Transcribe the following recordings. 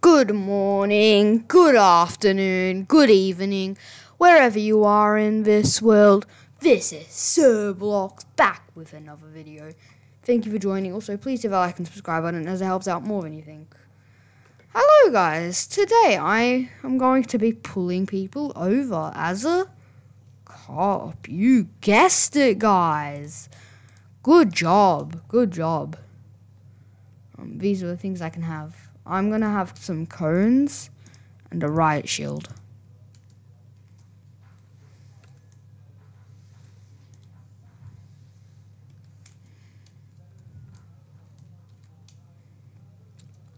good morning, good afternoon, good evening, wherever you are in this world. This is Sir Blox back with another video. Thank you for joining. Also, please hit the like and subscribe button as it helps out more than you think. Hello, guys. Today I am going to be pulling people over as a cop. You guessed it, guys. Good job. Good job. Um, these are the things I can have. I'm gonna have some cones and a riot shield.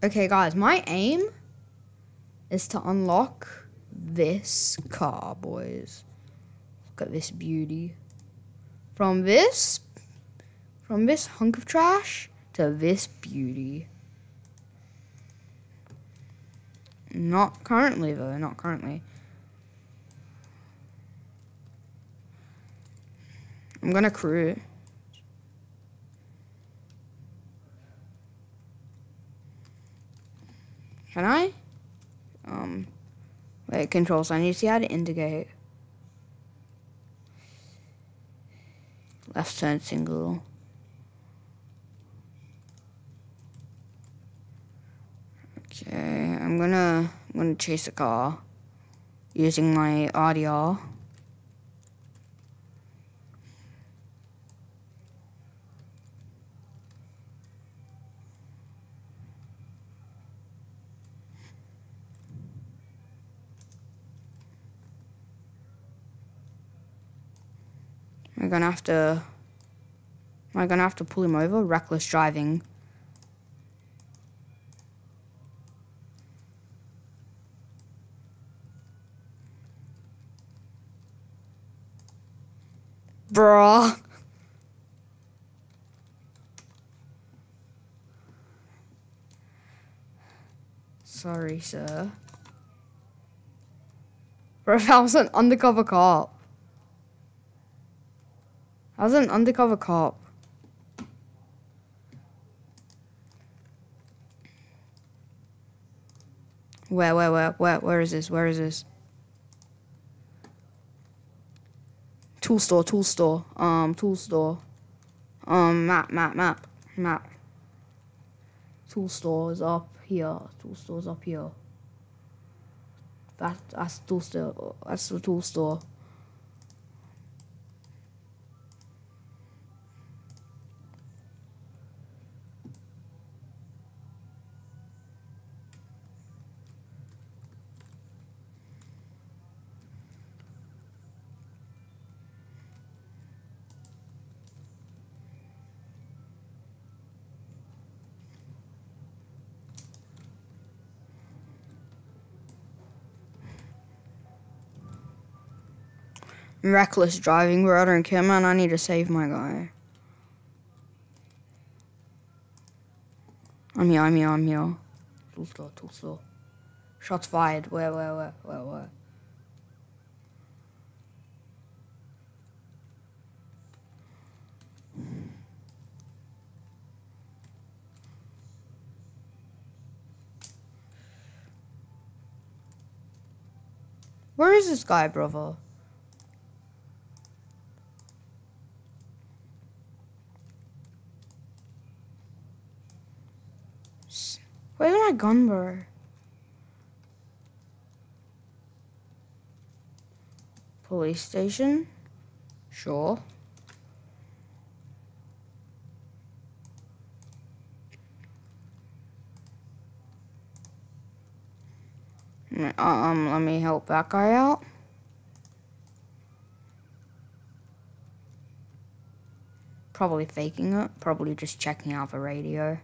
Okay, guys, my aim is to unlock this car, boys. Look at this beauty. From this, from this hunk of trash to this beauty. Not currently, though. Not currently. I'm gonna crew. Can I? Um, wait, controls. I need to see how to indicate. Left turn single. Okay, I'm gonna I'm gonna chase a car using my RDR. Am I gonna have to am I gonna have to pull him over? Reckless driving. Bruh. Sorry, sir. Bro, that was an undercover cop. That was an undercover cop. Where, where, where, where, where is this? Where is this? Tool store, tool store, um, tool store, um, map, map, map, map. Tool store is up here. Tool store is up here. That, that's tool store. That's the tool store. Reckless driving, bro. I don't. I need to save my guy. I'm here, I'm here, I'm here. Too slow, too slow. Shots fired. Where, where, where, where, where? Where is this guy, brother? Where's my gun bro? Police station? Sure. Um, let me help that guy out. Probably faking it. Probably just checking out the radio.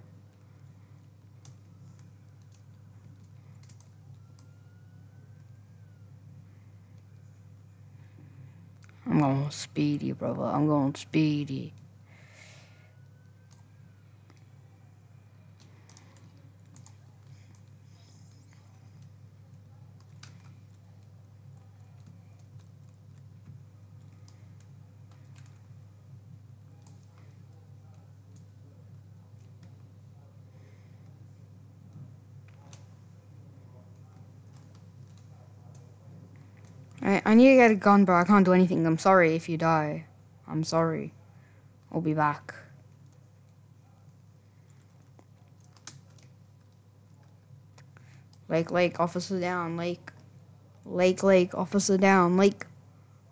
I'm going speedy, brother. I'm going speedy. I, need to get a gun, bro. I can't do anything. I'm sorry if you die. I'm sorry. I'll be back. Lake, lake, officer down, lake. Lake, lake, officer down, lake.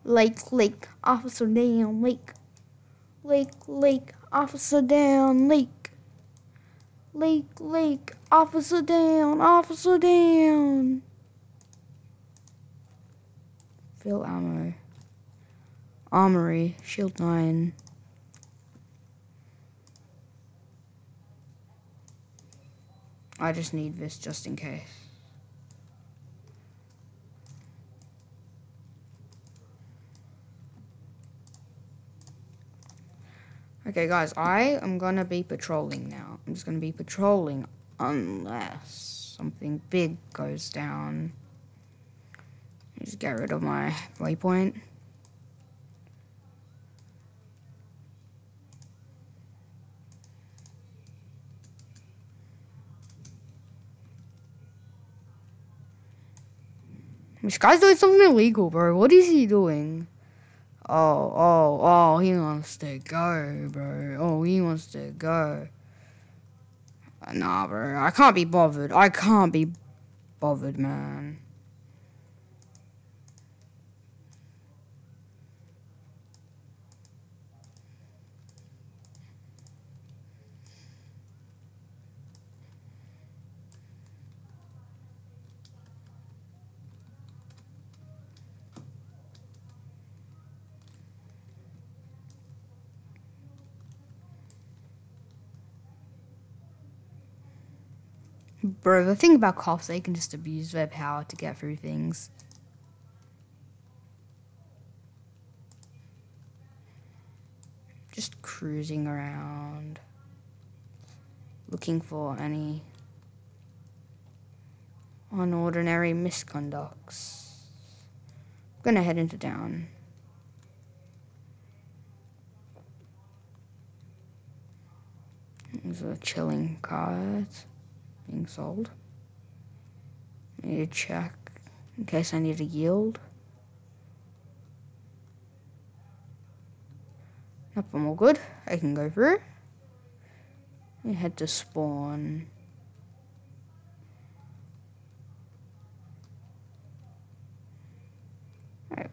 Lake, lake, officer down, lake. Lake, lake, officer down, lake. Lake, lake, officer down, officer down. Fill ammo. Armory, shield 9. I just need this just in case. Okay, guys, I am gonna be patrolling now. I'm just gonna be patrolling unless something big goes down. Just get rid of my waypoint. This guy's doing something illegal, bro. What is he doing? Oh, oh, oh, he wants to go, bro. Oh, he wants to go. Nah, bro. I can't be bothered. I can't be bothered, man. Bro, the thing about cops, they can just abuse their power to get through things. Just cruising around. Looking for any unordinary misconducts. I'm gonna head into town. There's a chilling card being sold. I need to check in case I need a yield. Nope, I'm all good. I can go through. We head to spawn.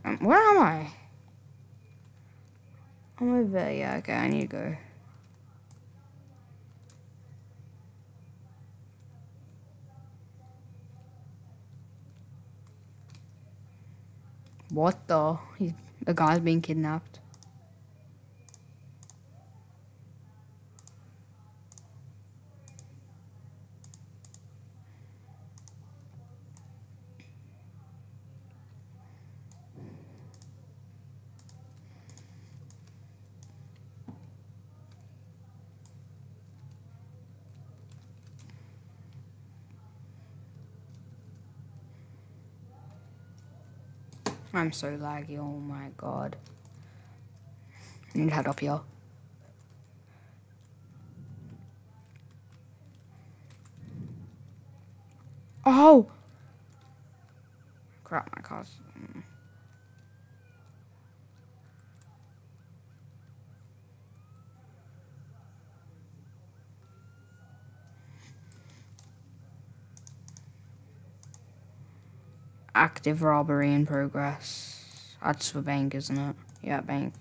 Um, where am I? I'm over there. Yeah, okay, I need to go. What the? He's, the guy's being kidnapped. I'm so laggy, oh my god. I need to head up here. Oh! Crap, my car's... Mm. Active robbery in progress. That's the bank, isn't it? Yeah, bank.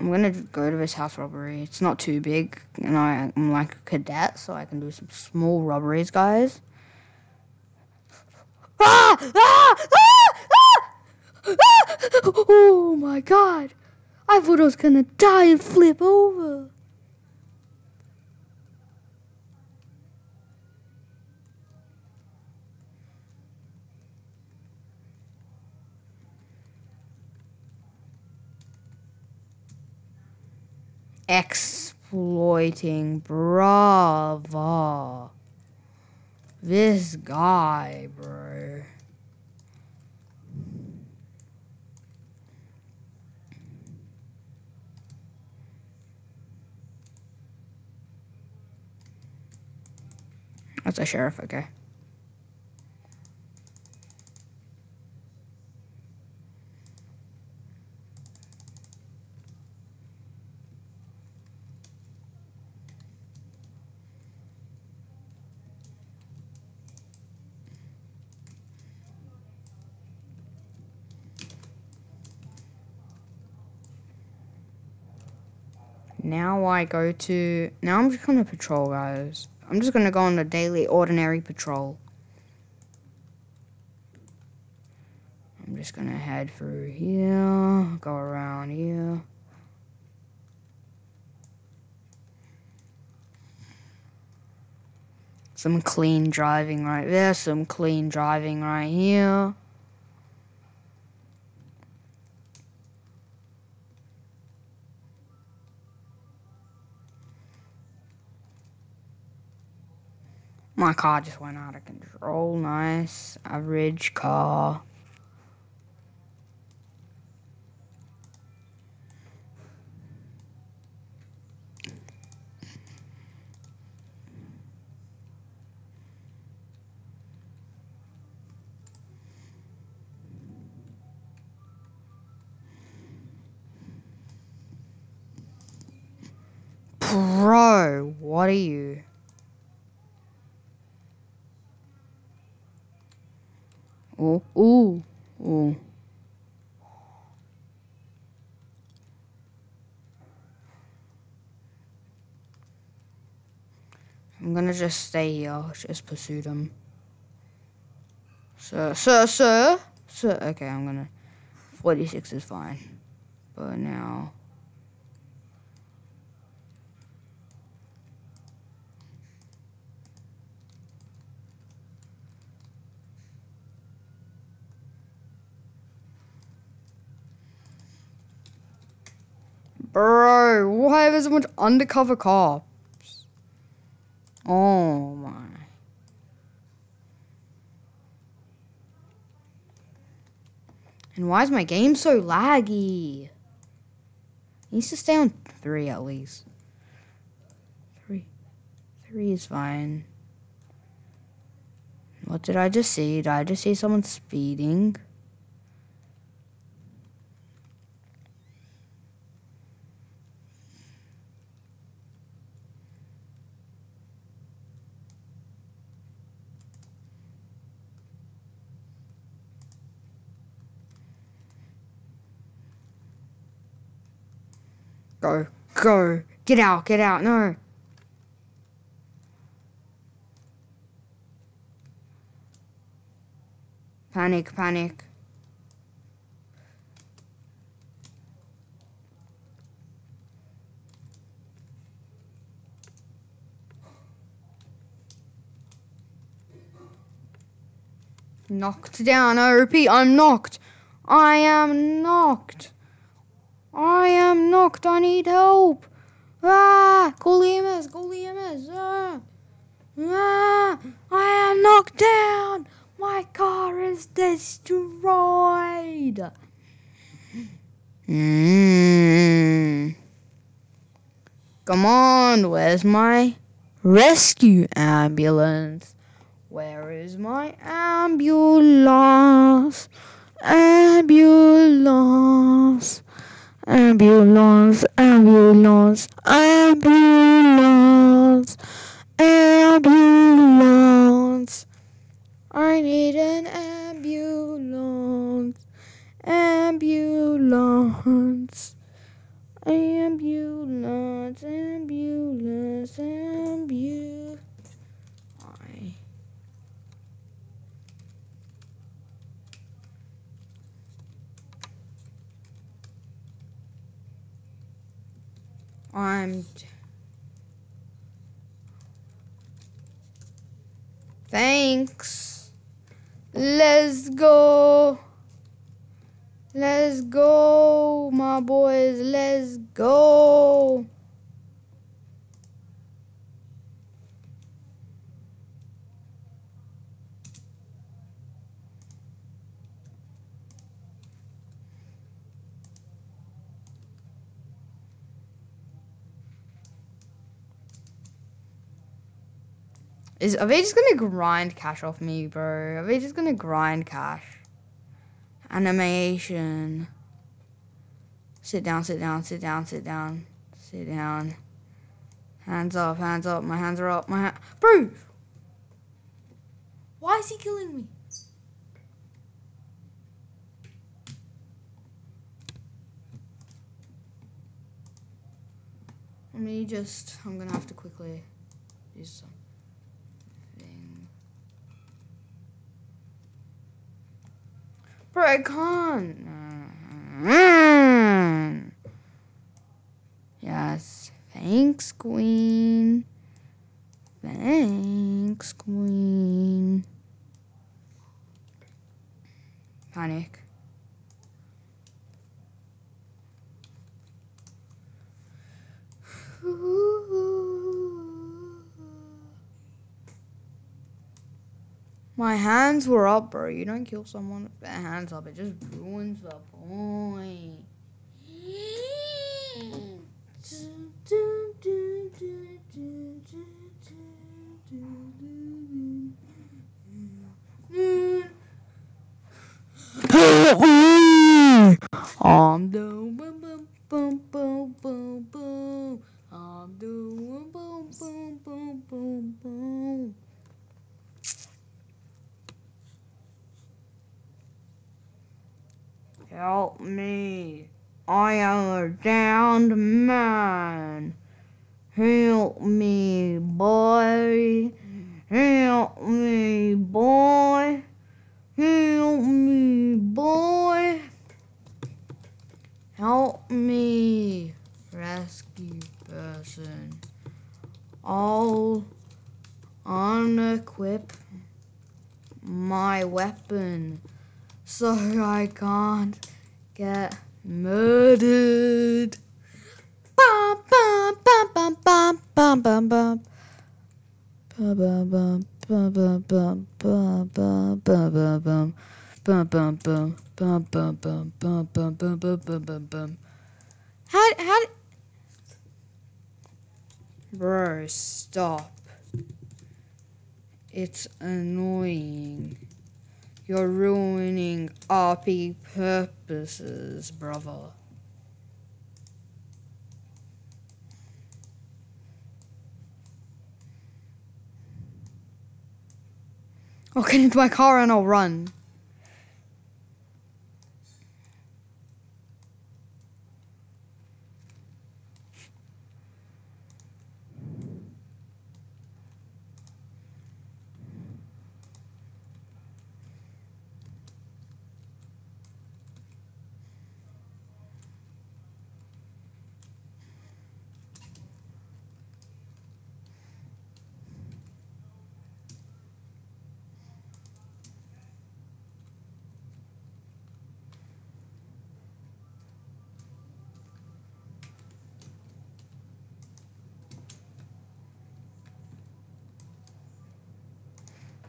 I'm gonna go to this house robbery. It's not too big, and I, I'm like a cadet, so I can do some small robberies, guys. Ah! Ah! Ah! Ah! ah! Oh my god! I thought I was gonna die and flip over. Exploiting. Bravo. This guy, bro. That's a sheriff, okay. Now I go to now I'm just gonna patrol guys. I'm just gonna go on a daily ordinary patrol. I'm just gonna head through here, go around here. Some clean driving right there, some clean driving right here. My car just went out of control. Nice. Average car. Bro, what are you? I'm gonna just stay here, just pursue them. Sir, sir, sir, sir. Okay, I'm gonna. 46 is fine. But now. Bro, why are there so much undercover cops? Oh my. And why is my game so laggy? It needs to stay on three at least. Three. Three is fine. What did I just see? Did I just see someone speeding? Go, go, get out, get out, no. Panic, panic. Knocked down, I repeat, I'm knocked. I am knocked. I am knocked. I need help. Ah, call EMS. Call EMS. Ah, ah, I am knocked down. My car is destroyed. Mm. Come on, where's my rescue ambulance? Where is my ambulance? Ambulance. Ambulance, ambulance, ambulance, ambulance. I need an ambulance, ambulance, ambulance, ambulance, ambulance. I'm. Thanks. Let's go. Let's go, my boys. Let's go. Is are they just gonna grind cash off me, bro? Are they just gonna grind cash? Animation. Sit down, sit down, sit down, sit down, sit down. Hands up, hands up. My hands are up. My ha bro. Why is he killing me? Let me just, I'm gonna have to quickly use something. I can't. Yes. Thanks, Queen. Thanks, Queen. Panic. My hands were up, bro. You don't kill someone with their hands up. It just ruins the point. I'm doing boom boom boom boom boom boom. I'm doing boom boom boom boom boom. Help me. I am a downed man. Help me, boy. Help me, boy. Help me, boy. Help me, rescue person. I'll unequip my weapon so I can't get murdered. Bum, bum, bum, bum, bum, bum, bum, bum. Bum, bum, bum, bum, bum, bum, bum, bum, bum, bum. Bum bum bum bum bum bum bum bum bum bum bum bum bum. How how? Bro, stop. It's annoying. You're ruining RP purposes, brother. I'll get into my car and I'll run.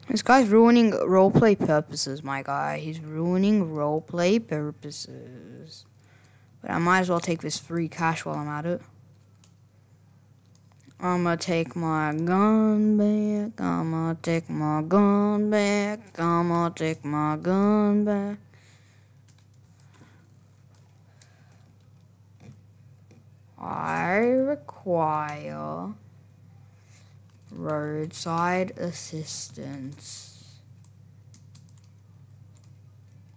This guy's ruining roleplay purposes, my guy. He's ruining roleplay purposes. But I might as well take this free cash while I'm at it. I'ma take my gun back. I'ma take my gun back. I'ma take my gun back. I require roadside assistance.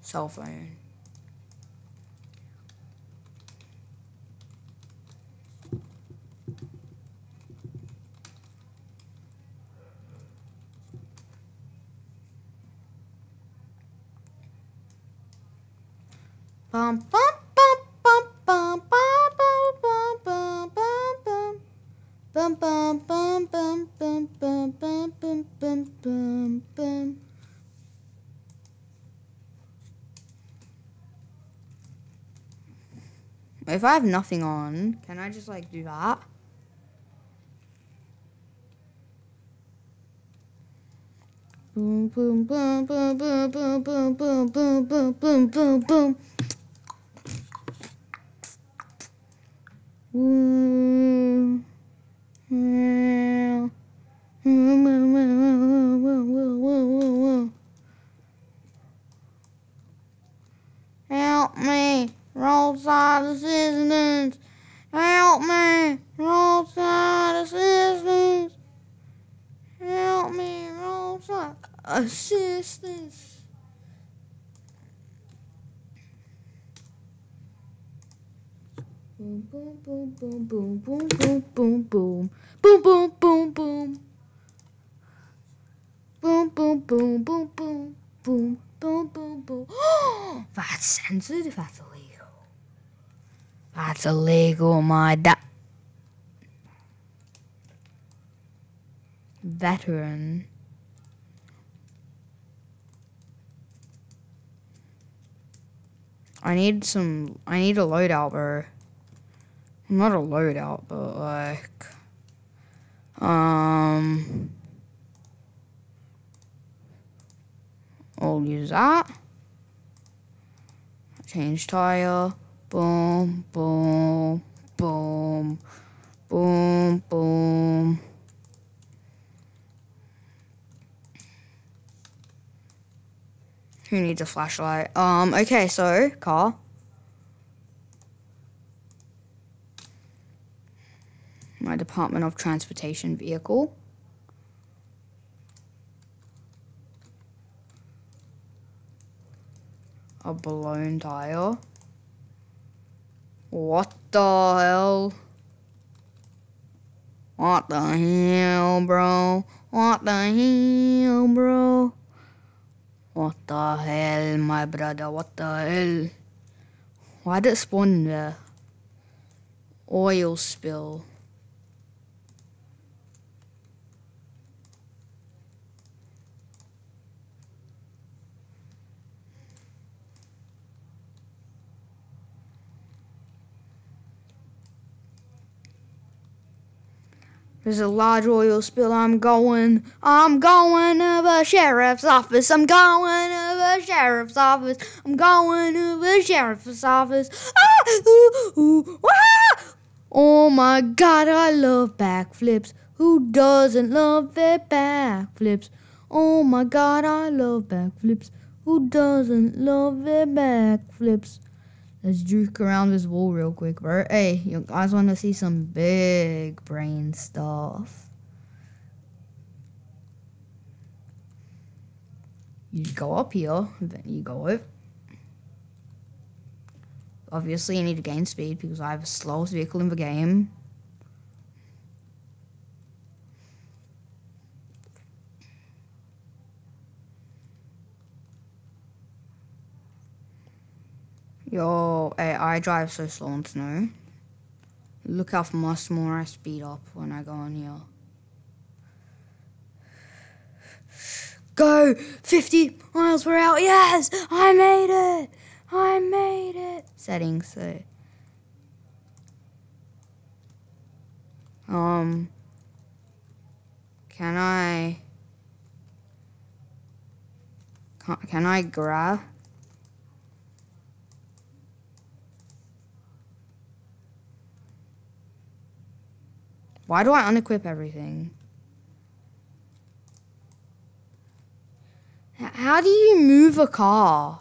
Cell phone. Bum bum If I have nothing on, can I just like do that? Boom boom boom boom boom boom boom boom boom boom boom boom. Boom. Help me, roadside assistance. Help me, roadside assistance. Help me, roadside assistance. Boom, boom, boom, boom, boom, boom, boom, boom, boom. Boom, boom, boom, boom. Boom, boom, boom, boom, boom. Boom, boom, boom, boom. That's censored. That's illegal. That's illegal, my da. Veteran. I need some. I need a loadout, bro. Not a loadout, but like. Um. I'll use that. Change tire. Boom, boom, boom, boom, boom. Who needs a flashlight? Um, okay, so, car. My Department of Transportation vehicle. A blown tire. What the hell? What the hell, bro? What the hell, bro? What the hell, my brother? What the hell? Why did it spawn there? Oil spill. There's a large oil spill. I'm going. I'm going to the sheriff's office. I'm going to the sheriff's office. I'm going to the sheriff's office. Ah, ooh, ooh, ah! Oh my god, I love backflips. Who doesn't love their backflips? Oh my god, I love backflips. Who doesn't love their backflips? Let's juke around this wall real quick, bro. Hey, you guys want to see some big brain stuff? You go up here, then you go up. Obviously, you need to gain speed because I have the slowest vehicle in the game. Yo, hey, I drive so slow on snow. Look how much more I speed up when I go on here. Go! 50 miles per hour. Yes! I made it! I made it! Settings, so. Um. Can I. Can I grab? Why do I unequip everything? How do you move a car?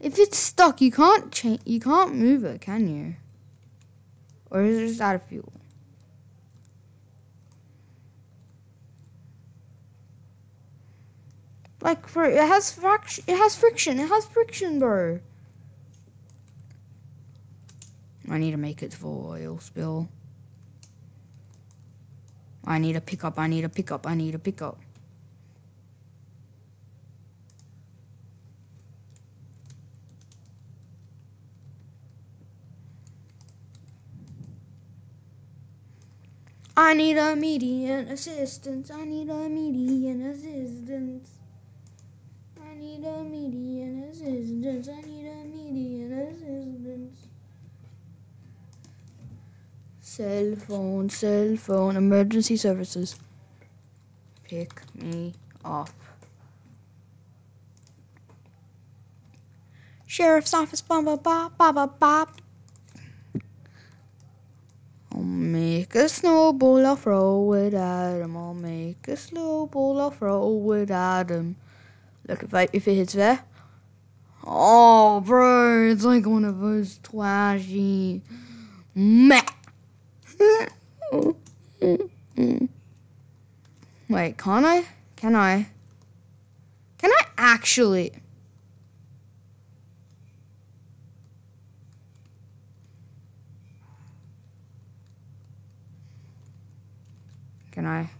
If it's stuck, you can't change. You can't move it, can you? Or is it just out of fuel? Like for it has friction. It has friction. It has friction, bro. I need to make it for oil spill. I need a pickup, I need a pickup, I need a pickup. I need a median assistance. I need a median assistance. I need a median assistance. I need a median assistance. Cell phone, cell phone, emergency services. Pick me up. Sheriff's office, ba ba ba ba ba ba. I'll make a snowball, I'll throw it at him. I'll make a snowball, I'll throw it at him. Look if I, if it hits there. Oh, bro, it's like one of those trashy. Meh. Wait, can I? Can I? Can I actually? Can I?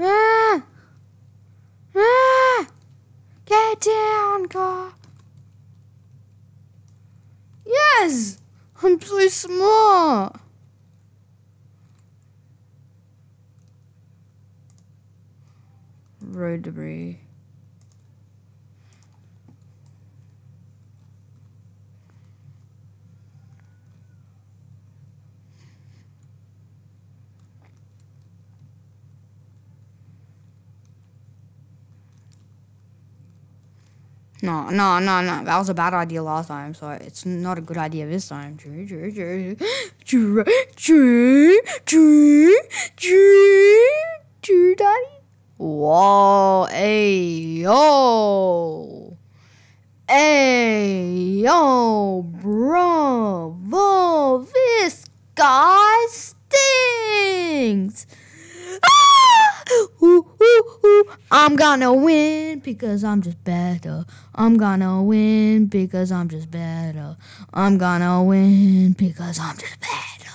Ah! Ah! Get down, car. Yes! I'm so smart. Road debris. No, no, no, no. That was a bad idea last time, so it's not a good idea this time. True, true, true, true, true, true, true, true, daddy. Whoa, hey, yo. Hey, yo, bravo. This guy stinks. Ooh, ooh, ooh. I'm gonna win because I'm just better. I'm gonna win because I'm just better. I'm gonna win because I'm just better.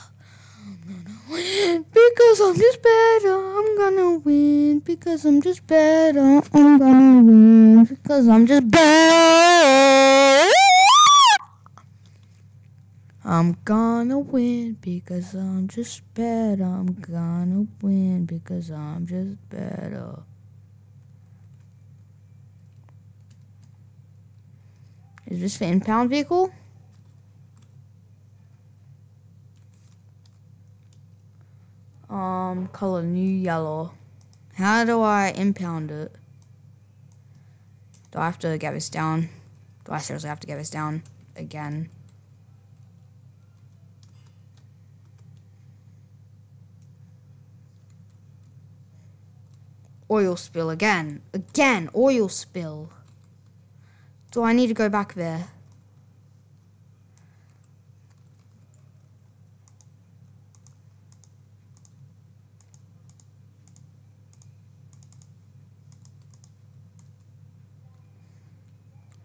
I'm gonna win because I'm just better. I'm gonna win because I'm just better. I'm gonna win because I'm just better. I'm gonna win because I'm just better. I'm gonna win because I'm just better. Is this the impound vehicle? Um, color new yellow. How do I impound it? Do I have to get this down? Do I seriously have to get this down again? Oil spill again. Again, oil spill. Do I need to go back there?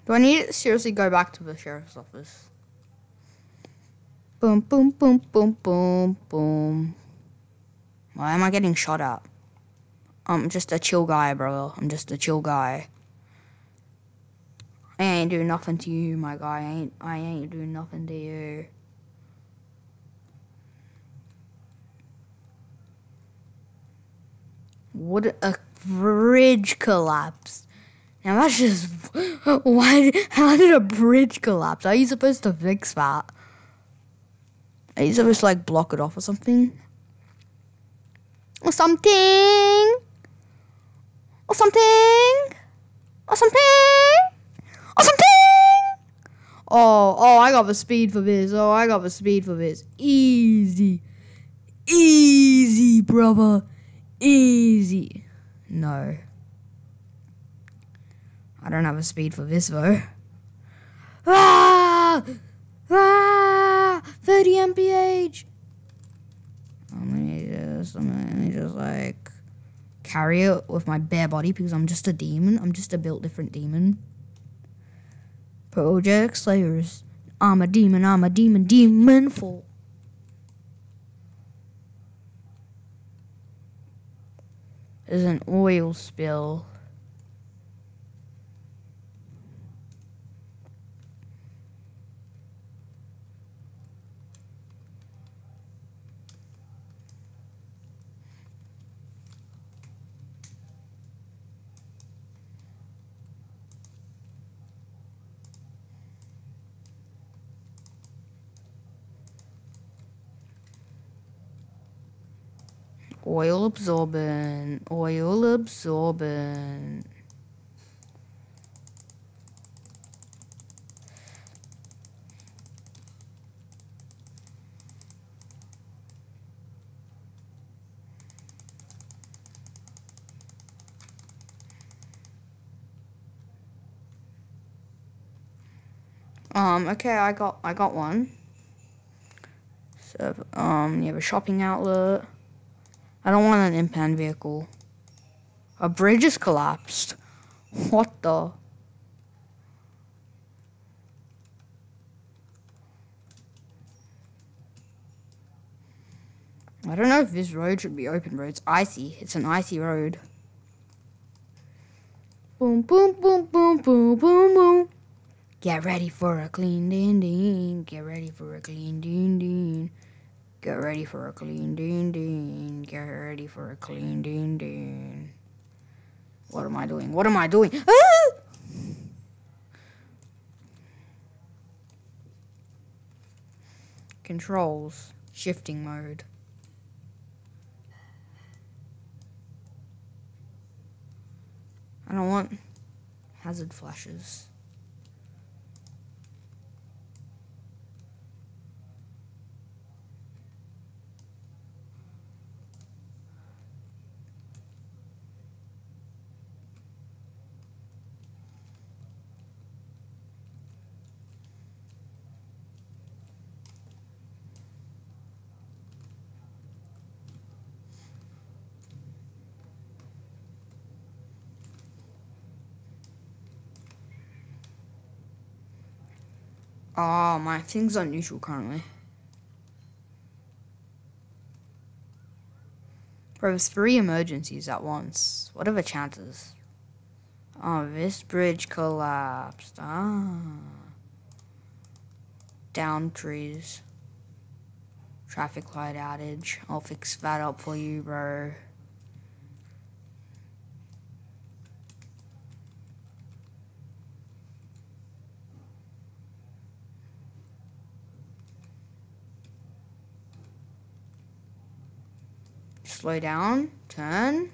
Do I need to seriously go back to the sheriff's office? Boom, boom, boom, boom, boom, boom. Why am I getting shot at? I'm just a chill guy, bro. I'm just a chill guy. I ain't doing nothing to you, my guy. I ain't I ain't doing nothing to you. What a bridge collapse. Now that's just why how did a bridge collapse? Are you supposed to fix that? Are you supposed to like block it off or something? Or something? Or something? Or something? Or something? Oh, oh, I got the speed for this. Oh, I got the speed for this. Easy. Easy, brother. Easy. No. I don't have a speed for this, though. Ah! Ah! 30 mph! Let me just, let me just, like, carry it with my bare body because I'm just a demon. I'm just a built different demon. Project Slayers. I'm a demon, I'm a demon, demon full. There's an oil spill. Oil absorbent. Oil absorbent. Um, okay, I got I got one. So um you have a shopping outlet. I don't want an impound vehicle. A bridge has collapsed. What the? I don't know if this road should be open, but it's icy. It's an icy road. Boom, boom, boom, boom, boom, boom, boom. Get ready for a clean din din. Get ready for a clean din din. Get ready for a clean din din. Get ready for a clean din din. What am I doing? What am I doing? Ah! Controls. Shifting mode. I don't want hazard flashes. Oh, my thing's on neutral currently. Bro, there's three emergencies at once. What are the chances? Oh, this bridge collapsed. Ah. Down trees. Traffic light outage. I'll fix that up for you, bro. Slow down. Turn.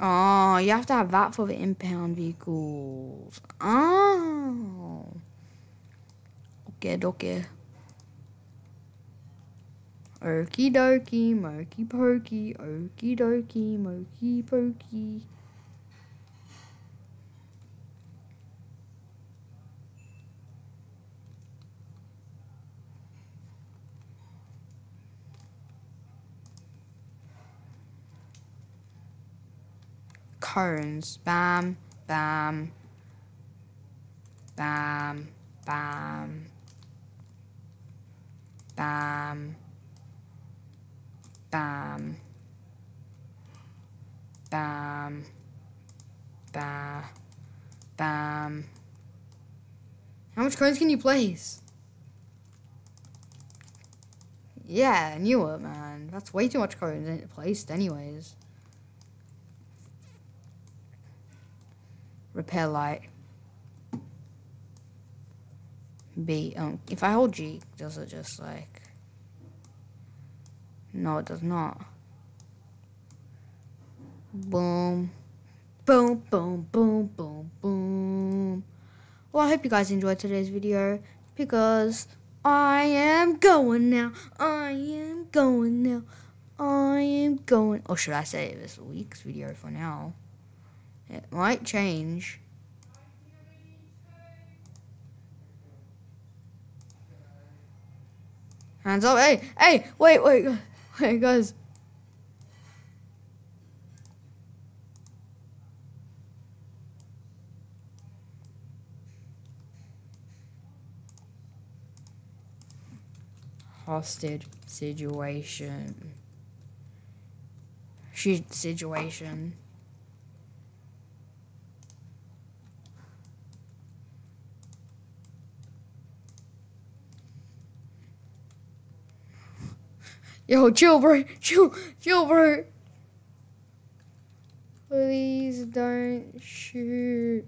Oh, you have to have that for the impound vehicles. Oh. Okay, okay. Okie dokie, mokey pokey, okie dokie, mokey pokey. Cones. Bam, bam, bam, bam, bam, bam, bam, bam, bam. How much coins can you place? Yeah, I knew it, man. That's way too much coins placed anyways. Repair light. B. Um, if I hold G, does it just like... No, it does not. Boom. Boom, boom, boom, boom, boom. Well, I hope you guys enjoyed today's video because I am going now. I am going now. I am going. Or should I say this week's video for now? It might change. Hands up. Hey, hey, wait, wait, wait, guys. Hostage situation. She situation. Yo, chill, bro. Chill, chill, bro. Please don't shoot.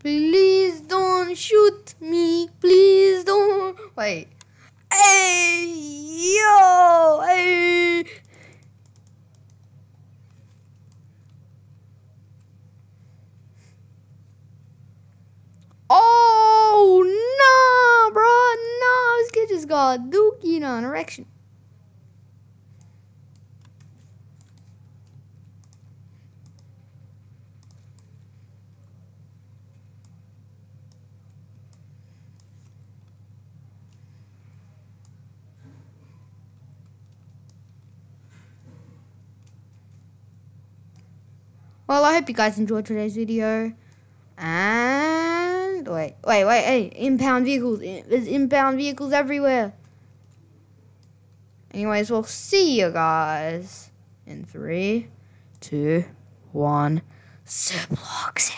Please don't shoot me. Please don't. Wait. Hey, yo, hey. section. Well, I hope you guys enjoyed today's video. And wait, wait, wait, hey, impound vehicles. Eh, there's impound vehicles everywhere. Anyways, we'll see you guys in three, two, one. Ziplocs.